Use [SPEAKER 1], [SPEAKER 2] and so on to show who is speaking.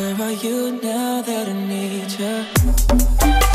[SPEAKER 1] Where are you now that I need you?